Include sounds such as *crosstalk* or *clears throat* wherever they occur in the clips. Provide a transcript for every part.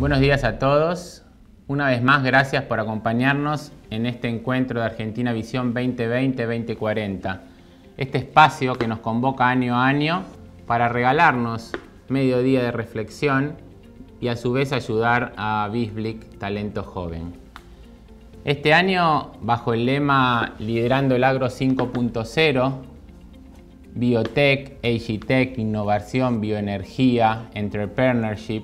Buenos días a todos. Una vez más, gracias por acompañarnos en este encuentro de Argentina Visión 2020-2040. Este espacio que nos convoca año a año para regalarnos medio día de reflexión y a su vez ayudar a Bisblick Talento Joven. Este año, bajo el lema Liderando el Agro 5.0, Biotech, Agitech, Innovación, Bioenergía, Entrepreneurship,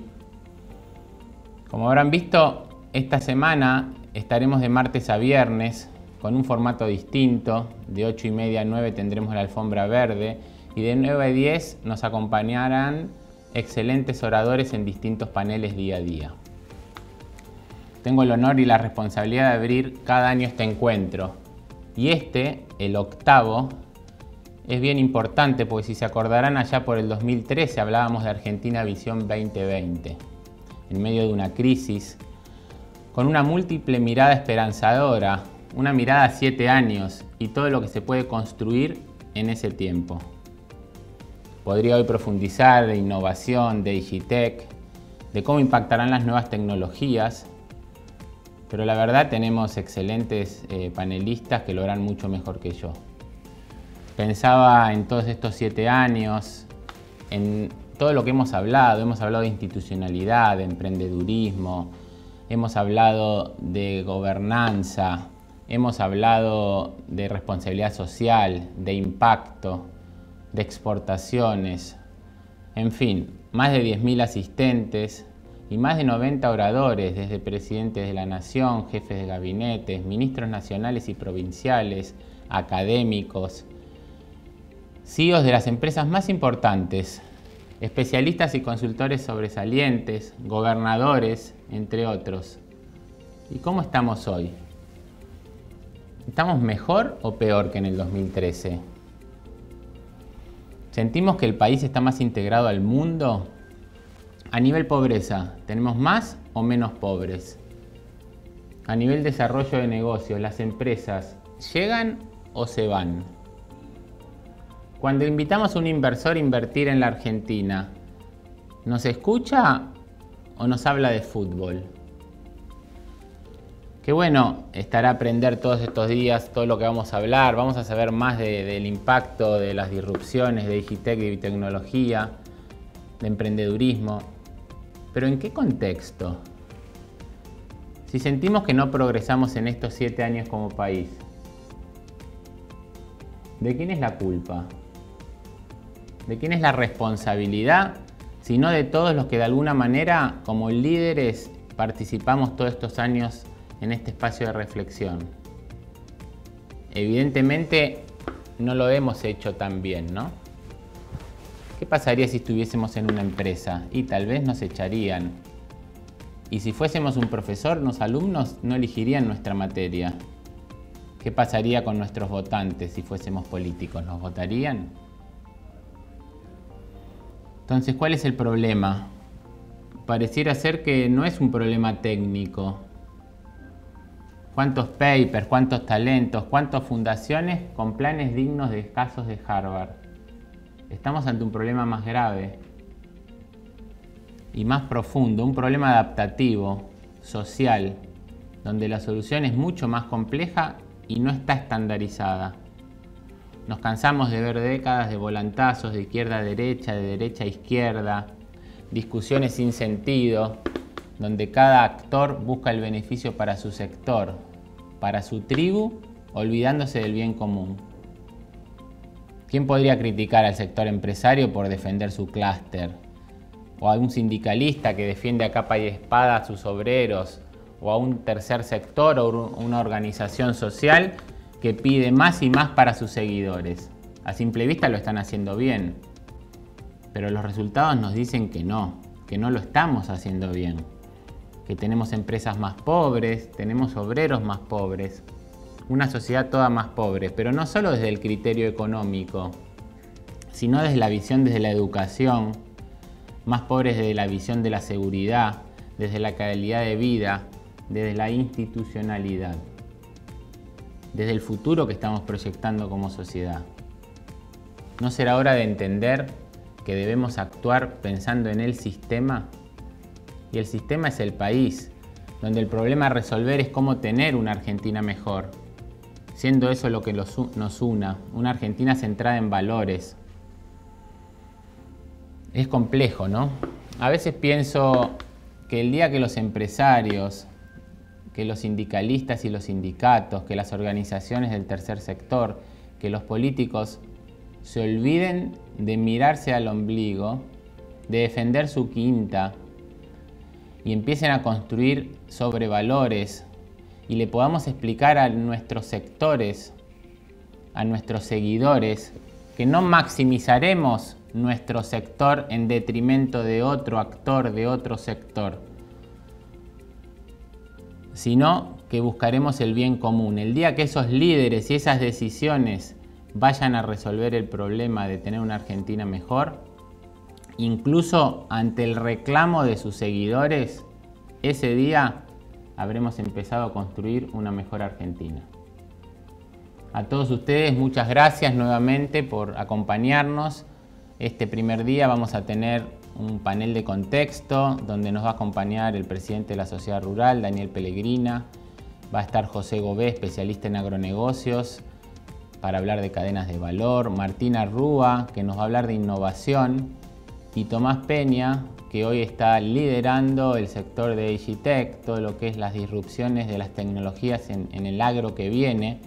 como habrán visto, esta semana estaremos de martes a viernes con un formato distinto. De 8 y media a 9 tendremos la alfombra verde y de 9 a 10 nos acompañarán excelentes oradores en distintos paneles día a día. Tengo el honor y la responsabilidad de abrir cada año este encuentro. Y este, el octavo, es bien importante porque si se acordarán allá por el 2013 hablábamos de Argentina Visión 2020 en medio de una crisis, con una múltiple mirada esperanzadora, una mirada a siete años y todo lo que se puede construir en ese tiempo. Podría hoy profundizar de innovación, de Digitech, de cómo impactarán las nuevas tecnologías, pero la verdad tenemos excelentes eh, panelistas que lo harán mucho mejor que yo. Pensaba en todos estos siete años, en todo lo que hemos hablado, hemos hablado de institucionalidad, de emprendedurismo, hemos hablado de gobernanza, hemos hablado de responsabilidad social, de impacto, de exportaciones, en fin, más de 10.000 asistentes y más de 90 oradores, desde presidentes de la nación, jefes de gabinetes, ministros nacionales y provinciales, académicos, CEOs de las empresas más importantes especialistas y consultores sobresalientes, gobernadores, entre otros. ¿Y cómo estamos hoy? ¿Estamos mejor o peor que en el 2013? ¿Sentimos que el país está más integrado al mundo? A nivel pobreza, ¿tenemos más o menos pobres? A nivel desarrollo de negocios, ¿las empresas llegan o se van? Cuando invitamos a un inversor a invertir en la Argentina, ¿nos escucha o nos habla de fútbol? Qué bueno estará aprender todos estos días todo lo que vamos a hablar. Vamos a saber más del impacto de las disrupciones de Digitec, de biotecnología, de emprendedurismo. Pero ¿en qué contexto? Si sentimos que no progresamos en estos siete años como país, ¿de quién es la culpa? ¿De quién es la responsabilidad? Sino de todos los que de alguna manera, como líderes, participamos todos estos años en este espacio de reflexión. Evidentemente no lo hemos hecho tan bien, ¿no? ¿Qué pasaría si estuviésemos en una empresa? Y tal vez nos echarían. Y si fuésemos un profesor, los alumnos no elegirían nuestra materia. ¿Qué pasaría con nuestros votantes si fuésemos políticos? ¿Nos votarían? Entonces, ¿cuál es el problema? Pareciera ser que no es un problema técnico. ¿Cuántos papers, cuántos talentos, cuántas fundaciones con planes dignos de casos de Harvard? Estamos ante un problema más grave y más profundo, un problema adaptativo, social, donde la solución es mucho más compleja y no está estandarizada. Nos cansamos de ver décadas de volantazos de izquierda a derecha, de derecha a izquierda, discusiones sin sentido, donde cada actor busca el beneficio para su sector, para su tribu, olvidándose del bien común. ¿Quién podría criticar al sector empresario por defender su clúster? ¿O a un sindicalista que defiende a capa y espada a sus obreros? ¿O a un tercer sector o una organización social que pide más y más para sus seguidores. A simple vista lo están haciendo bien, pero los resultados nos dicen que no, que no lo estamos haciendo bien, que tenemos empresas más pobres, tenemos obreros más pobres, una sociedad toda más pobre, pero no solo desde el criterio económico, sino desde la visión desde la educación, más pobres desde la visión de la seguridad, desde la calidad de vida, desde la institucionalidad desde el futuro que estamos proyectando como sociedad. ¿No será hora de entender que debemos actuar pensando en el sistema y el sistema es el país, donde el problema a resolver es cómo tener una Argentina mejor, siendo eso lo que nos una, una Argentina centrada en valores. Es complejo, ¿no? A veces pienso que el día que los empresarios, que los sindicalistas y los sindicatos, que las organizaciones del tercer sector, que los políticos se olviden de mirarse al ombligo, de defender su quinta y empiecen a construir sobre valores y le podamos explicar a nuestros sectores, a nuestros seguidores, que no maximizaremos nuestro sector en detrimento de otro actor, de otro sector, sino que buscaremos el bien común. El día que esos líderes y esas decisiones vayan a resolver el problema de tener una Argentina mejor, incluso ante el reclamo de sus seguidores, ese día habremos empezado a construir una mejor Argentina. A todos ustedes muchas gracias nuevamente por acompañarnos. Este primer día vamos a tener un panel de contexto donde nos va a acompañar el presidente de la Sociedad Rural, Daniel Pellegrina. Va a estar José Gobé, especialista en agronegocios, para hablar de cadenas de valor. Martina Rúa, que nos va a hablar de innovación. Y Tomás Peña, que hoy está liderando el sector de Digitech, todo lo que es las disrupciones de las tecnologías en, en el agro que viene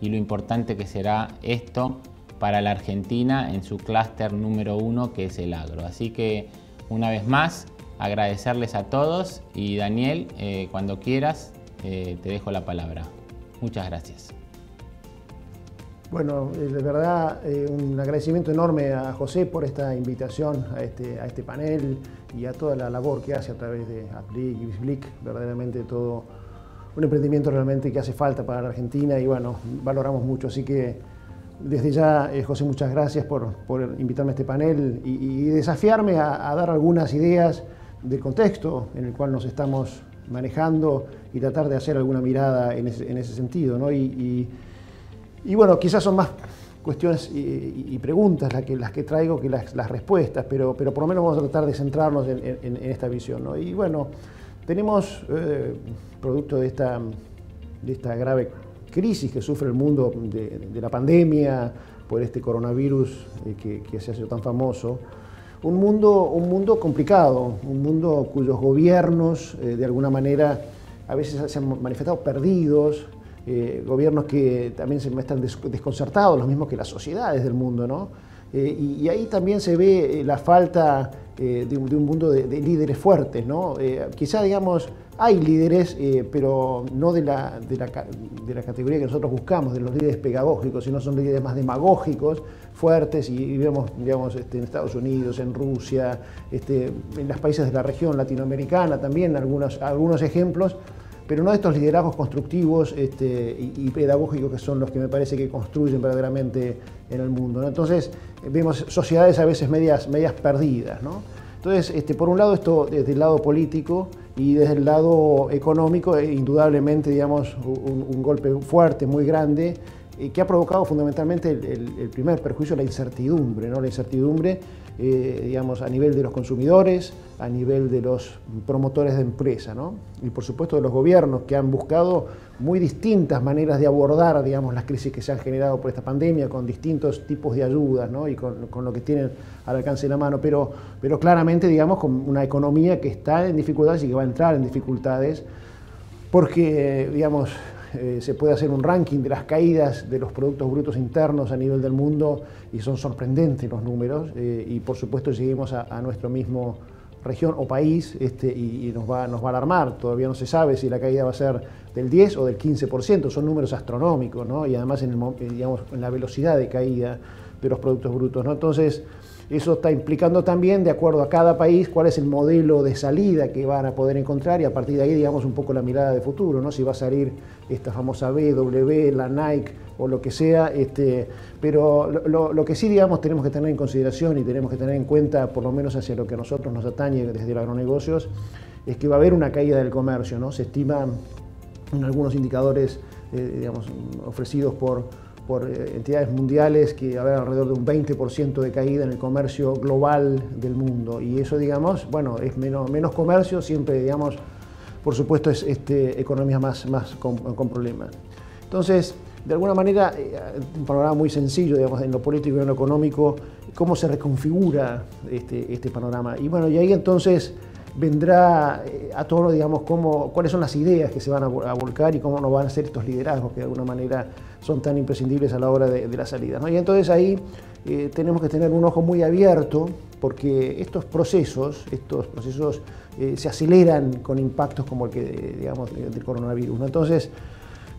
y lo importante que será esto para la Argentina en su clúster número uno que es el agro. Así que una vez más agradecerles a todos y Daniel, eh, cuando quieras, eh, te dejo la palabra. Muchas gracias. Bueno, eh, de verdad un agradecimiento enorme a José por esta invitación a este, a este panel y a toda la labor que hace a través de Aplic y Bisblick, verdaderamente todo un emprendimiento realmente que hace falta para la Argentina y bueno, valoramos mucho, así que desde ya, eh, José, muchas gracias por, invitarme a este panel y, desafiarme a, dar algunas ideas del contexto en el cual nos estamos manejando y tratar de hacer alguna mirada en ese, sentido. ¿no? Y, bueno, quizás son más cuestiones y, preguntas las que, las que traigo que las, respuestas, pero, pero por lo menos vamos a tratar de centrarnos en, esta visión. ¿no? Y bueno, tenemos, eh, producto de esta, de esta grave crisis que sufre el mundo de, la pandemia, por este coronavirus eh, que, se ha sido tan famoso. Un mundo, un mundo complicado, un mundo cuyos gobiernos eh, de alguna manera a veces se han manifestado perdidos, eh, gobiernos que también se están desconcertados, los mismos que las sociedades del mundo, ¿no? y, ahí también se ve la falta de, un mundo de, de líderes fuertes, ¿no? quizá, digamos, hay líderes, eh, pero no de la, de, la, categoría que nosotros buscamos, de los líderes pedagógicos, sino son líderes más demagógicos, fuertes, y, vemos digamos, este, en Estados Unidos, en Rusia, este, en los países de la región latinoamericana también, algunos, algunos ejemplos, pero no estos liderazgos constructivos este, y, pedagógicos que son los que me parece que construyen verdaderamente en el mundo. Entonces, vemos sociedades a veces medias, medias perdidas. ¿no? Entonces, este, por un lado, esto desde el lado político, y desde el lado económico, eh, indudablemente, digamos, un, golpe fuerte, muy grande, eh, que ha provocado fundamentalmente el, primer perjuicio, la incertidumbre, ¿no? La incertidumbre, eh, digamos, a nivel de los consumidores, a nivel de los promotores de empresa, ¿no? Y por supuesto de los gobiernos que han buscado muy distintas maneras de abordar, digamos, las crisis que se han generado por esta pandemia, con distintos tipos de ayudas, ¿no? Y con, con lo que tienen al alcance de la mano, pero, pero claramente, digamos, con una economía que está en dificultades y que va a entrar en dificultades, porque, digamos, eh, se puede hacer un ranking de las caídas de los productos brutos internos a nivel del mundo y son sorprendentes los números eh, y por supuesto lleguemos a, a nuestro mismo región o país este, y, nos, va, nos va a alarmar. Todavía no se sabe si la caída va a ser del 10 o del 15%, son números astronómicos, ¿no? Y además en, el, digamos, en la velocidad de caída de los productos brutos, ¿no? Entonces, eso está implicando también, de acuerdo a cada país, cuál es el modelo de salida que van a poder encontrar y a partir de ahí, digamos, un poco la mirada de futuro, ¿no? Si va a salir esta famosa BW, la Nike o lo que sea, este, pero lo, que sí, digamos, tenemos que tener en consideración y tenemos que tener en cuenta, por lo menos hacia lo que a nosotros nos atañe desde el agronegocios, es que va a haber una caída del comercio, ¿no? Se estima en algunos indicadores, eh, digamos, ofrecidos por por eh, entidades mundiales que habrá alrededor de un 20% de caída en el comercio global del mundo. Y eso, digamos, bueno, es menos, menos comercio, siempre, digamos, por supuesto, es este, economías más, más con, problemas. Entonces, de alguna manera, eh, un panorama muy sencillo, digamos, en lo político y en lo económico, cómo se reconfigura este, este panorama. Y bueno, y ahí entonces vendrá eh, a todo, digamos, cómo, cuáles son las ideas que se van a, volcar y cómo nos van a ser estos liderazgos que de alguna manera son tan imprescindibles a la hora de, la salida. Y entonces ahí eh, tenemos que tener un ojo muy abierto porque estos procesos, estos procesos eh, se aceleran con impactos como el que, digamos, del coronavirus. Entonces,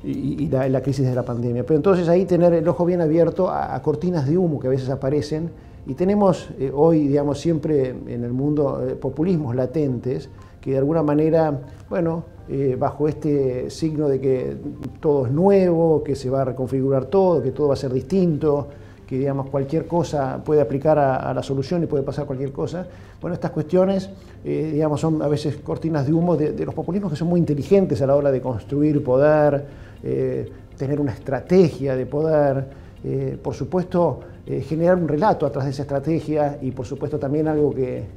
y, la, crisis de la pandemia. Pero entonces ahí tener el ojo bien abierto a cortinas de humo que a veces aparecen y tenemos eh, hoy, digamos, siempre en el mundo populismos latentes que de alguna manera, bueno, eh, bajo este signo de que todo es nuevo, que se va a reconfigurar todo, que todo va a ser distinto, que digamos cualquier cosa puede aplicar a, la solución y puede pasar cualquier cosa. Bueno, estas cuestiones, digamos, son a veces cortinas de humo de, de, los populismos que son muy inteligentes a la hora de construir poder, tener una estrategia de poder, por supuesto, eh, generar un relato atrás de esa estrategia y por supuesto también algo que,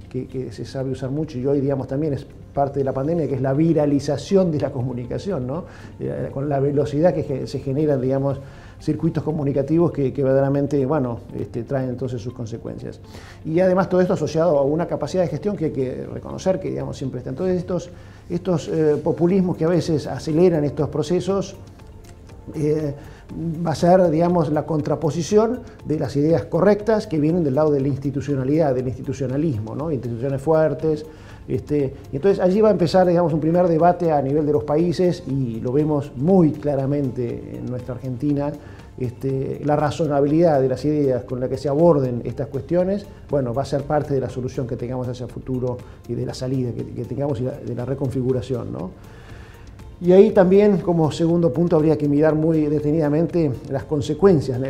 se sabe usar mucho y hoy digamos también es parte de la pandemia, que es la viralización de la comunicación, ¿no? Eh, con la velocidad que se generan, digamos, circuitos comunicativos que, verdaderamente, bueno, este, traen entonces sus consecuencias. Y además todo esto asociado a una capacidad de gestión que hay que reconocer que, digamos, siempre está. Entonces estos, estos eh, populismos que a veces aceleran estos procesos, va a ser, digamos, la contraposición de las ideas correctas que vienen del lado de la institucionalidad, del institucionalismo, ¿no? instituciones fuertes. Este, y entonces allí va a empezar, digamos, un primer debate a nivel de los países y lo vemos muy claramente en nuestra Argentina, este, la razonabilidad de las ideas con las que se aborden estas cuestiones, bueno, va a ser parte de la solución que tengamos hacia el futuro y de la salida que, tengamos y de la reconfiguración. ¿no? Y ahí también, como segundo punto, habría que mirar muy detenidamente las consecuencias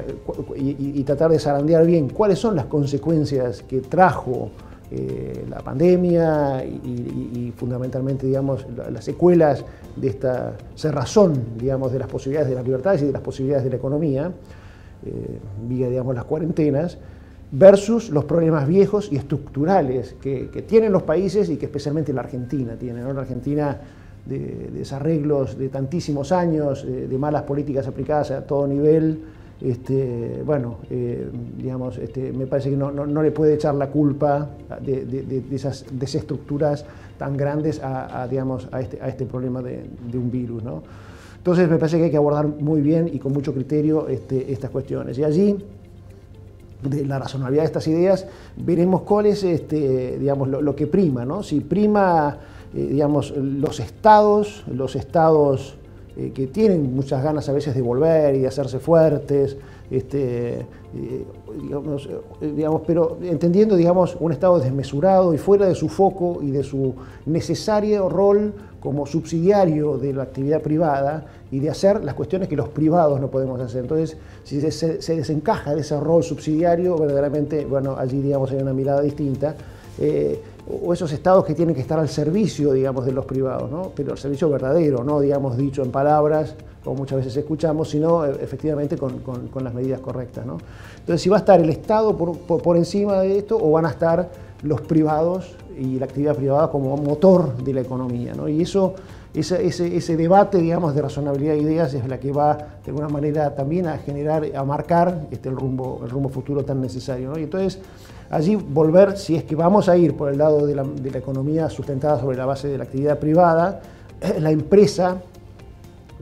y, tratar de zarandear bien cuáles son las consecuencias que trajo eh, la pandemia y, fundamentalmente, digamos, las secuelas de esta cerrazón, digamos, de las posibilidades de las libertades y de las posibilidades de la economía, eh, vía, digamos, las cuarentenas, versus los problemas viejos y estructurales que, tienen los países y que especialmente la Argentina tiene. ¿no? Argentina de, desarreglos de tantísimos años, eh, de malas políticas aplicadas a todo nivel, este, bueno, eh, digamos, este, me parece que no, le puede echar la culpa de, esas desestructuras tan grandes a, digamos, a, este, a este problema de, un virus. ¿no? Entonces me parece que hay que abordar muy bien y con mucho criterio este, estas cuestiones. Y allí, de la razonabilidad de estas ideas, veremos cuál es digamos, lo, lo que prima. ¿no? Si prima eh, digamos, los estados, los estados eh, que tienen muchas ganas a veces de volver y de hacerse fuertes, este, eh, digamos, pero entendiendo digamos, un Estado desmesurado y fuera de su foco y de su necesario rol como subsidiario de la actividad privada y de hacer las cuestiones que los privados no podemos hacer. Entonces, si se, desencaja de ese rol subsidiario, verdaderamente, bueno, allí digamos, hay una mirada distinta o esos estados que tienen que estar al servicio, digamos, de los privados, ¿no? pero al servicio verdadero, no, digamos, dicho en palabras, como muchas veces escuchamos, sino eh, efectivamente con, las medidas correctas. ¿no? Entonces, si va a estar el Estado por, encima de esto o van a estar los privados y la actividad privada como motor de la economía. ¿no? Y eso, ese, ese, debate, digamos, de razonabilidad de ideas es la que va, de alguna manera, también a generar, a marcar este, el, rumbo, el rumbo futuro tan necesario. ¿no? Y entonces, allí volver, si es que vamos a ir por el lado de la, economía sustentada sobre la base de la actividad privada, eh, la empresa,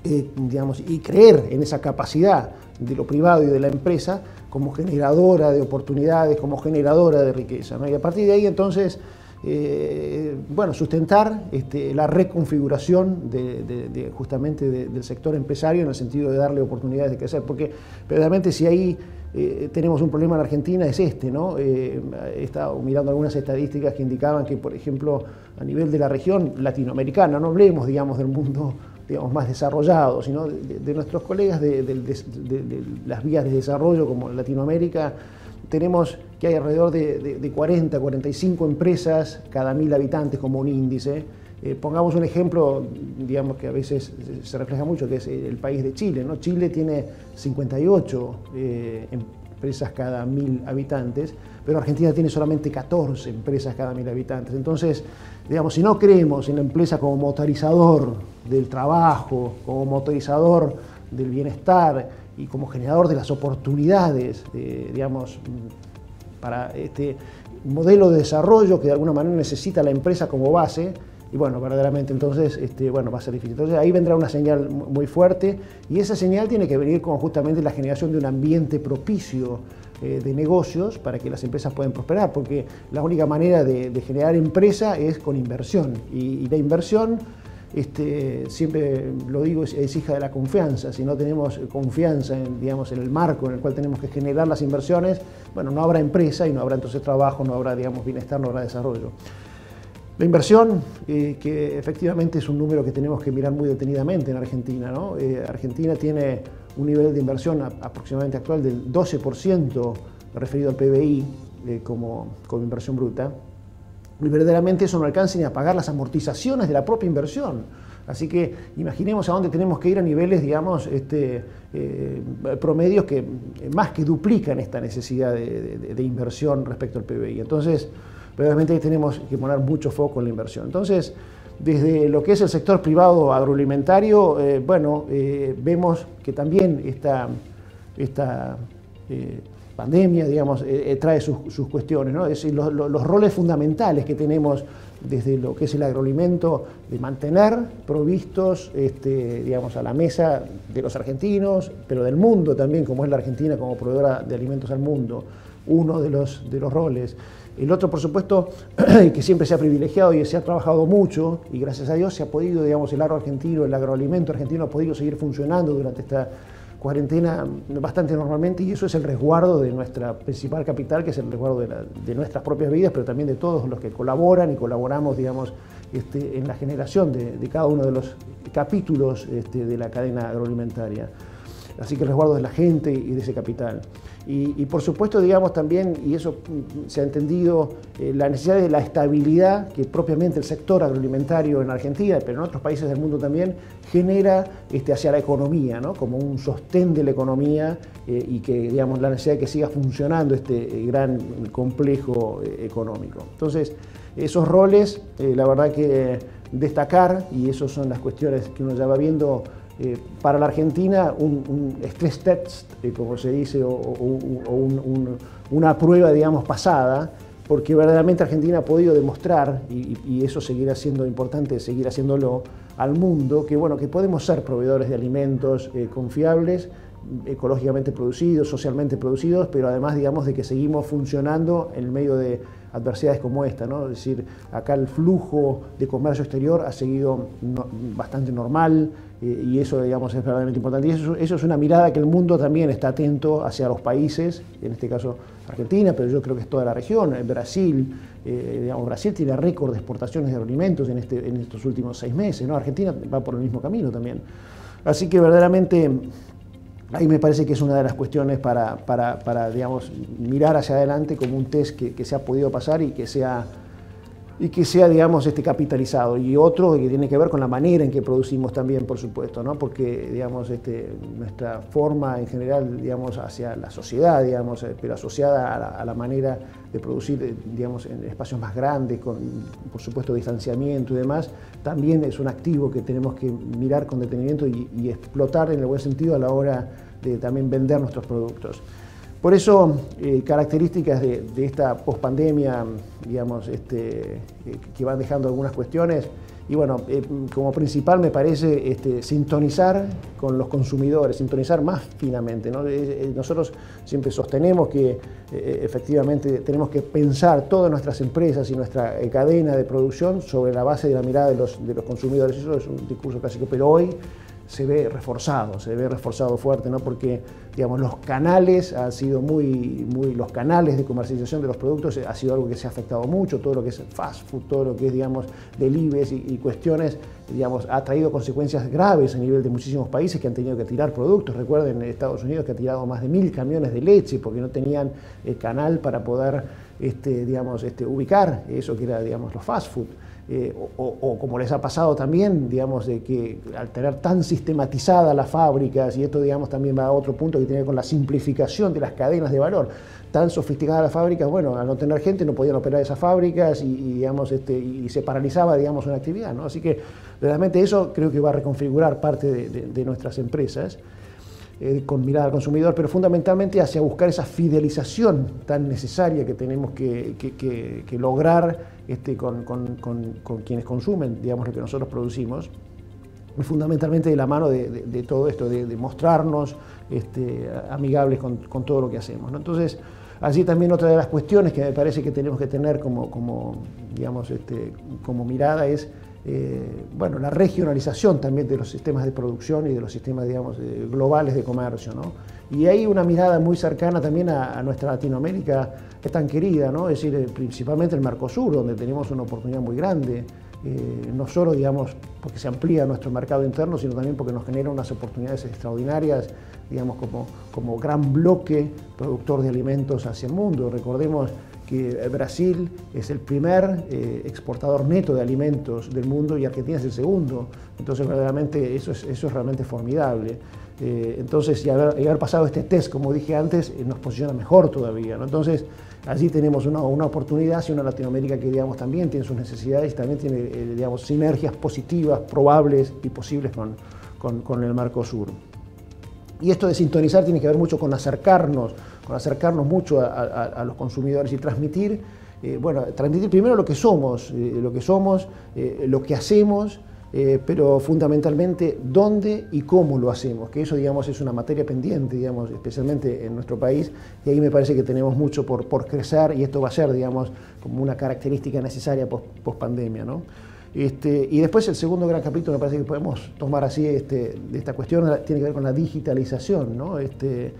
eh, digamos, y creer en esa capacidad de lo privado y de la empresa como generadora de oportunidades, como generadora de riqueza. Y a partir de ahí entonces, eh, bueno, sustentar este, la reconfiguración justamente del sector empresario en el sentido de darle oportunidades de crecer, porque verdaderamente si ahí eh, tenemos un problema en Argentina es este, ¿no? Eh, he estado mirando algunas estadísticas que indicaban que, por ejemplo, a nivel de la región latinoamericana, no hablemos, digamos, del mundo digamos, más desarrollado, sino de, nuestros colegas de, las vías de desarrollo como Latinoamérica, tenemos que hay alrededor de, 40, 45 empresas cada mil habitantes como un índice, Eh, pongamos un ejemplo, digamos que a veces se refleja mucho, que es el país de Chile. ¿no? Chile tiene 58 eh, empresas cada mil habitantes, pero Argentina tiene solamente 14 empresas cada mil habitantes. Entonces, digamos, si no creemos en la empresa como motorizador del trabajo, como motorizador del bienestar y como generador de las oportunidades, digamos, para este modelo de desarrollo que de alguna manera necesita la empresa como base, y bueno, verdaderamente entonces este, bueno, va a ser difícil. Entonces ahí vendrá una señal muy fuerte y esa señal tiene que venir con justamente la generación de un ambiente propicio eh, de negocios para que las empresas puedan prosperar, porque la única manera de, generar empresa es con inversión y, la inversión este, siempre lo digo, es, hija de la confianza. Si no tenemos confianza en, digamos, en el marco en el cual tenemos que generar las inversiones, bueno, no habrá empresa y no habrá entonces trabajo, no habrá digamos, bienestar, no habrá desarrollo. La inversión, eh, que efectivamente es un número que tenemos que mirar muy detenidamente en Argentina. Eh, Argentina tiene un nivel de inversión aproximadamente actual del 12% referido al PBI eh, como, como, inversión bruta. Verdaderamente eso no alcanza ni a pagar las amortizaciones de la propia inversión. Así que imaginemos a dónde tenemos que ir a niveles, digamos, este, promedios que más que duplican esta necesidad de, inversión respecto al PBI. Entonces, Obviamente tenemos que poner mucho foco en la inversión. Entonces, desde lo que es el sector privado agroalimentario, eh, bueno, eh, vemos que también esta, esta eh, pandemia, digamos, trae sus, cuestiones, ¿no? Es decir, los, roles fundamentales que tenemos desde lo que es el agroalimento, de mantener provistos, este, digamos, a la mesa de los argentinos, pero del mundo también, como es la Argentina como proveedora de alimentos al mundo, uno de los, de los roles. El otro, por supuesto, *clears throat* que siempre se ha privilegiado y se ha trabajado mucho, y gracias a Dios se ha podido, digamos, el agro argentino, el agroalimento argentino ha podido seguir funcionando durante esta cuarentena bastante normalmente, y eso es el resguardo de nuestra principal capital, que es el resguardo de, nuestras propias vidas, pero también de todos los que colaboran y colaboramos, digamos, este, en la generación de, cada uno de los capítulos este, de la cadena agroalimentaria. Así que el resguardo de la gente y de ese capital. Y, por supuesto, digamos también, y eso se ha entendido, eh, la necesidad de la estabilidad que propiamente el sector agroalimentario en Argentina, pero en otros países del mundo también, genera este, hacia la economía, ¿no? como un sostén de la economía eh, y que, digamos, la necesidad de que siga funcionando este gran complejo eh, económico. Entonces, esos roles, la verdad que destacar, y esas son las cuestiones que uno ya va viendo eh, para la Argentina un, stress test, eh, como se dice, o, una prueba, digamos, pasada, porque verdaderamente Argentina ha podido demostrar, y, eso seguirá siendo importante, seguir haciéndolo al mundo, que, bueno, que podemos ser proveedores de alimentos eh, confiables, ecológicamente producidos, socialmente producidos, pero además, digamos, de que seguimos funcionando en medio de adversidades como esta, ¿no? Es decir, acá el flujo de comercio exterior ha seguido bastante normal eh, y eso, digamos, es verdaderamente importante. Y eso, es una mirada que el mundo también está atento hacia los países, en este caso Argentina, pero yo creo que es toda la región, Brasil, eh, digamos, Brasil tiene récord de exportaciones de alimentos en, este, en estos últimos seis meses, ¿no? Argentina va por el mismo camino también. Así que verdaderamente Ahí me parece que es una de las cuestiones para, para, digamos, mirar hacia adelante como un test que, que, se ha podido pasar y que sea, y que sea digamos, este, capitalizado. Y otro que tiene que ver con la manera en que producimos también, por supuesto, ¿no? porque digamos, este, nuestra forma en general digamos, hacia la sociedad, digamos, eh, pero asociada a la, manera de producir eh, digamos, en espacios más grandes, con por supuesto distanciamiento y demás, también es un activo que tenemos que mirar con detenimiento y, explotar en el buen sentido a la hora de también vender nuestros productos. Por eso, eh, características de, esta pospandemia, digamos, este, eh, que van dejando algunas cuestiones, y bueno, eh, como principal me parece este, sintonizar con los consumidores, sintonizar más finamente. Nosotros siempre sostenemos que efectivamente tenemos que pensar todas nuestras empresas y nuestra cadena de producción sobre la base de la mirada de los, de los consumidores. Eso es un discurso clásico, pero hoy se ve reforzado, se ve reforzado fuerte, ¿no? porque digamos, los canales han sido muy, muy, los canales de comercialización de los productos ha sido algo que se ha afectado mucho, todo lo que es fast food, todo lo que es, digamos, delibes y, cuestiones, digamos, ha traído consecuencias graves a nivel de muchísimos países que han tenido que tirar productos. Recuerden Estados Unidos que ha tirado más de mil camiones de leche porque no tenían el canal para poder este, digamos, este, ubicar eso que era digamos, los fast food. Eh, o, como les ha pasado también, digamos, de que al tener tan sistematizadas las fábricas, y esto digamos también va a otro punto que tiene que con la simplificación de las cadenas de valor, tan sofisticadas las fábricas, bueno, al no tener gente no podían operar esas fábricas y, digamos, este, y se paralizaba digamos, una actividad. ¿no? Así que realmente eso creo que va a reconfigurar parte de nuestras empresas. Eh, con mirada al consumidor, pero fundamentalmente hacia buscar esa fidelización tan necesaria que tenemos que, lograr este, con, quienes consumen digamos, lo que nosotros producimos, fundamentalmente de la mano de, todo esto, de, mostrarnos este, amigables con, todo lo que hacemos. Entonces, Así también otra de las cuestiones que me parece que tenemos que tener como, como digamos, este, como mirada es eh, bueno, la regionalización también de los sistemas de producción y de los sistemas digamos, globales de comercio. ¿no? Y hay una mirada muy cercana también a, nuestra Latinoamérica, es tan querida, ¿no? es decir, eh, principalmente el Mercosur, donde tenemos una oportunidad muy grande, eh, no solo digamos, porque se amplía nuestro mercado interno, sino también porque nos genera unas oportunidades extraordinarias digamos, como, como gran bloque productor de alimentos hacia el mundo. Recordemos que Brasil es el primer eh, exportador neto de alimentos del mundo y Argentina es el segundo. Entonces, verdaderamente, eso es, eso es realmente formidable. Eh, entonces, y haber, pasado este test, como dije antes, eh, nos posiciona mejor todavía. Entonces, allí tenemos una, una, oportunidad hacia una Latinoamérica que, digamos, también tiene sus necesidades y también tiene, digamos, sinergias positivas, probables y posibles con, con, con el Sur. Y esto de sintonizar tiene que ver mucho con acercarnos acercarnos mucho a, los consumidores y transmitir, eh, bueno, transmitir primero lo que somos, eh, lo que somos, eh, lo que hacemos, pero fundamentalmente dónde y cómo lo hacemos, que eso digamos es una materia pendiente, digamos, especialmente en nuestro país, y ahí me parece que tenemos mucho por, por crecer y esto va a ser, digamos, como una característica necesaria post, post pandemia, ¿no? Este, y después el segundo gran capítulo me parece que podemos tomar así este, de esta cuestión, tiene que ver con la digitalización. ¿no? Este,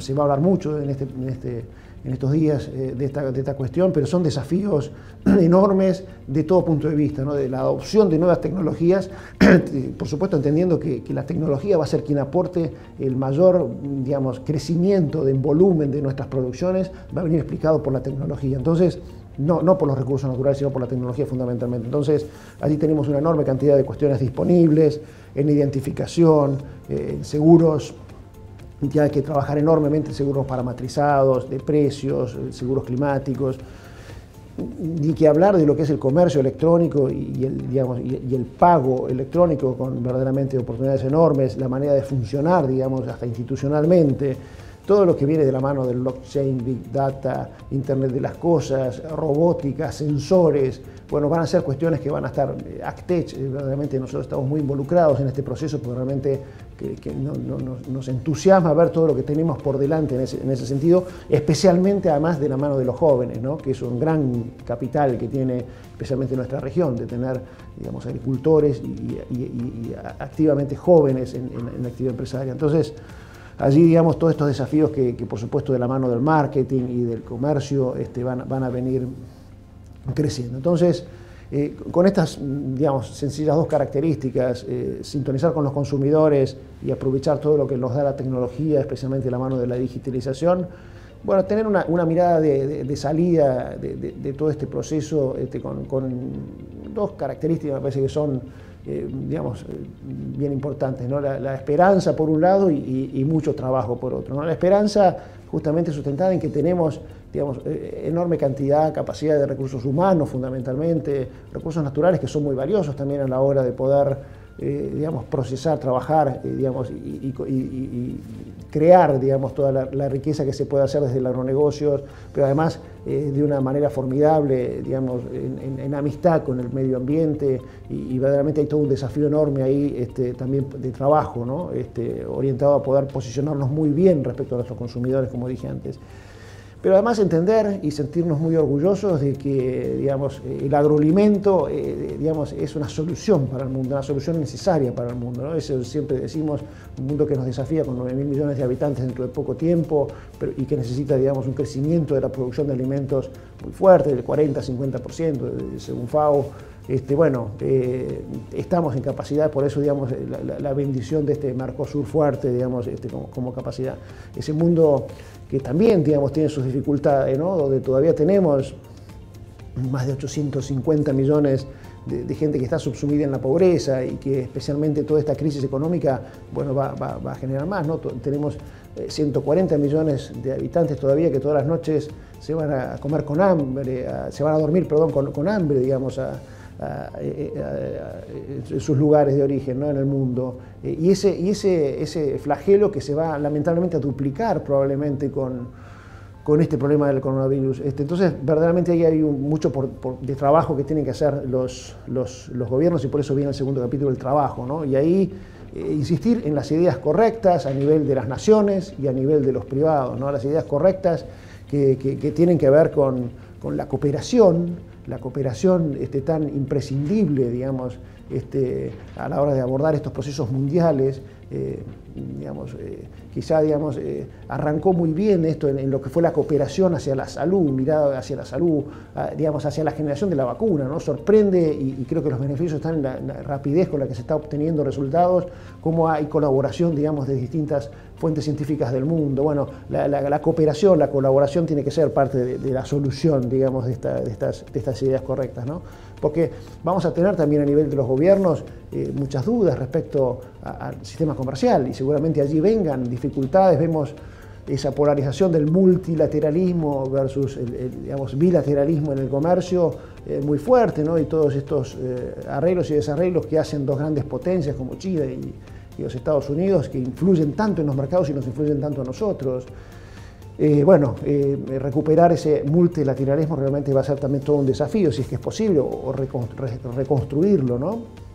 se va a hablar mucho en, este, en, este, en estos días eh, de, esta, cuestión, pero son desafíos *clears throat* enormes de todo punto de vista, ¿no? de la adopción de nuevas tecnologías, *clears throat* por supuesto entendiendo que, que, la tecnología va a ser quien aporte el mayor digamos, crecimiento de volumen de nuestras producciones, va a venir explicado por la tecnología. Entonces, no, no, por los recursos naturales, sino por la tecnología fundamentalmente. Entonces, allí tenemos una enorme cantidad de cuestiones disponibles en identificación, eh, en seguros, ya hay que trabajar enormemente en seguros parametrizados, de precios, eh, seguros climáticos, ni que hablar de lo que es el comercio electrónico y el, digamos, y el pago electrónico con verdaderamente oportunidades enormes, la manera de funcionar, digamos, hasta institucionalmente todo lo que viene de la mano del blockchain, big data, internet de las cosas, robótica, sensores, bueno, van a ser cuestiones que van a estar eh, Actech, eh, realmente nosotros estamos muy involucrados en este proceso porque realmente que, nos entusiasma ver todo lo que tenemos por delante en ese, sentido, especialmente además de la mano de los jóvenes, ¿no? que es un gran capital que tiene especialmente nuestra región, de tener digamos, agricultores y, activamente jóvenes en, la actividad empresaria. Entonces, Allí, digamos, todos estos desafíos que, por supuesto, de la mano del marketing y del comercio este, van, a venir creciendo. Entonces, eh, con estas, digamos, sencillas dos características, eh, sintonizar con los consumidores y aprovechar todo lo que nos da la tecnología, especialmente la mano de la digitalización, bueno, tener una, mirada de, salida de, todo este proceso este, con, con, dos características, me parece que son eh, digamos, bien importantes. ¿no? La, esperanza por un lado y, mucho trabajo por otro. ¿no? La esperanza justamente sustentada en que tenemos digamos, eh, enorme cantidad, capacidad de recursos humanos fundamentalmente, recursos naturales que son muy valiosos también a la hora de poder eh, digamos, procesar, trabajar digamos, y, crear digamos, toda la, riqueza que se puede hacer desde los negocios, pero además eh, de una manera formidable, digamos, en, amistad con el medio ambiente y, verdaderamente hay todo un desafío enorme ahí este, también de trabajo, ¿no? este, orientado a poder posicionarnos muy bien respecto a nuestros consumidores, como dije antes. Pero además entender y sentirnos muy orgullosos de que digamos, el agroalimento eh, digamos, es una solución para el mundo, una solución necesaria para el mundo. ¿no? Eso siempre decimos, un mundo que nos desafía con 9 mil millones de habitantes dentro de poco tiempo pero, y que necesita digamos, un crecimiento de la producción de alimentos muy fuerte, del 40-50% según FAO. Este, bueno, eh, estamos en capacidad, por eso digamos, la, bendición de este Mercosur fuerte, digamos, este, como, capacidad. Ese mundo que también digamos, tiene sus dificultades, ¿no? donde todavía tenemos más de 850 millones de, gente que está subsumida en la pobreza y que especialmente toda esta crisis económica bueno, va, a generar más. ¿no? Tenemos 140 eh, millones de habitantes todavía que todas las noches se van a comer con hambre, se van a dormir perdón, con, con hambre, digamos, a, sus lugares de origen ¿no? en el mundo. Eh, y ese, y ese, ese flagelo que se va lamentablemente a duplicar probablemente con, con este problema del coronavirus. Este, entonces, verdaderamente ahí hay mucho de trabajo que tienen que hacer los, los, los, gobiernos y por eso viene el segundo capítulo del trabajo. ¿no? Y ahí eh, insistir en las ideas correctas a nivel de las naciones y a nivel de los privados, ¿no? las ideas correctas que, que, que tienen que ver con, con la cooperación, la cooperación este, tan imprescindible, digamos, este, a la hora de abordar estos procesos mundiales, eh, digamos, eh, quizá digamos, eh, arrancó muy bien esto en, lo que fue la cooperación hacia la salud, mirada hacia la salud, digamos, hacia la generación de la vacuna, ¿no? Sorprende y, creo que los beneficios están en la, rapidez con la que se está obteniendo resultados, cómo hay colaboración, digamos, de distintas fuentes científicas del mundo. Bueno, la, cooperación, la colaboración tiene que ser parte de, la solución, digamos, de, estas, de estas ideas correctas, ¿no? Porque vamos a tener también a nivel de los gobiernos eh, muchas dudas respecto al sistema comercial y seguramente allí vengan vemos esa polarización del multilateralismo versus el, digamos, bilateralismo en el comercio eh, muy fuerte, ¿no? y todos estos eh, arreglos y desarreglos que hacen dos grandes potencias como Chile y, y, los Estados Unidos, que influyen tanto en los mercados y nos influyen tanto a nosotros. Eh, bueno, recuperar ese multilateralismo realmente va a ser también todo un desafío, si es que es posible, o reconstruirlo, ¿no?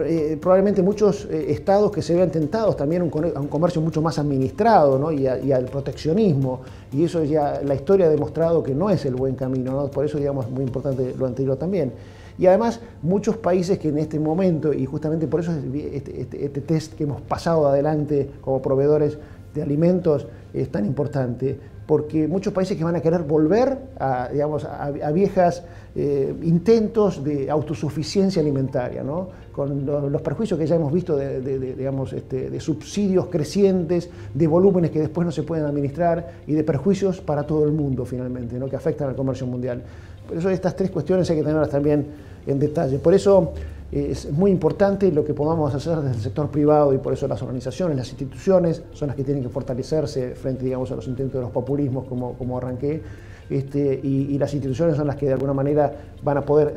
Eh, probablemente muchos estados que se vean tentados también a un comercio mucho más administrado ¿no? y, al proteccionismo, y eso ya la historia ha demostrado que no es el buen camino, ¿no? por eso digamos muy importante lo anterior también. Y además muchos países que en este momento, y justamente por eso este, este, este test que hemos pasado adelante como proveedores de alimentos es tan importante, porque muchos países que van a querer volver a, digamos, a, viejas eh, intentos de autosuficiencia alimentaria, ¿no? con los, perjuicios que ya hemos visto de, digamos, este, de subsidios crecientes, de volúmenes que después no se pueden administrar y de perjuicios para todo el mundo finalmente, ¿no? que afectan al comercio mundial. Por eso estas tres cuestiones hay que tenerlas también en detalle. Por eso es muy importante lo que podamos hacer desde el sector privado y por eso las organizaciones, las instituciones son las que tienen que fortalecerse frente digamos, a los intentos de los populismos como, como arranqué. Este, y, las instituciones son las que de alguna manera van a poder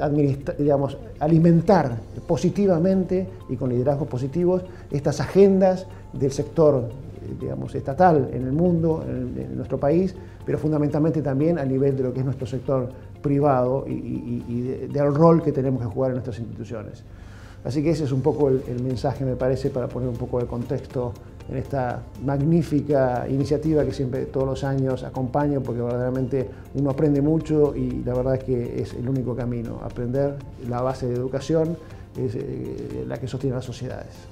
digamos, alimentar positivamente y con liderazgos positivos estas agendas del sector digamos, estatal en el mundo, en, nuestro país, pero fundamentalmente también a nivel de lo que es nuestro sector privado y, del rol que tenemos que jugar en nuestras instituciones. Así que ese es un poco el, el, mensaje, me parece, para poner un poco de contexto en esta magnífica iniciativa que siempre todos los años acompaño, porque verdaderamente uno aprende mucho y la verdad es que es el único camino. Aprender la base de educación es eh, la que sostiene las sociedades.